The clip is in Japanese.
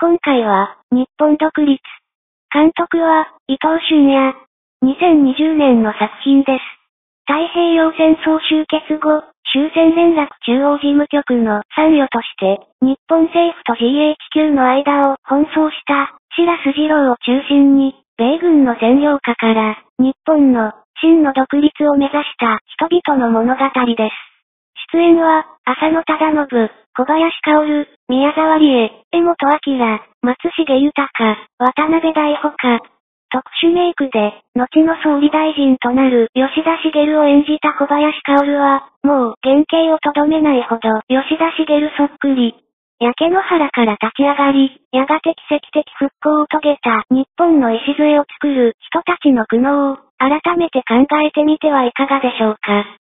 今回は、日本独立。監督は、伊藤俊也。2020年の作品です。太平洋戦争終結後、終戦連絡中央事務局の参与として、日本政府と GHQ の間を奔走した白洲二郎を中心に、米軍の占領下から、日本の真の独立を目指した人々の物語です。出演は、浅野忠信、小林薫、宮沢りえ、江本明、松重豊、渡辺大ほか、特殊メイクで、後の総理大臣となる吉田茂を演じた小林薫は、もう原型をとどめないほど吉田茂そっくり。焼け野原から立ち上がり、やがて奇跡的復興を遂げた日本の礎を作る人たちの苦悩を改めて考えてみてはいかがでしょうか。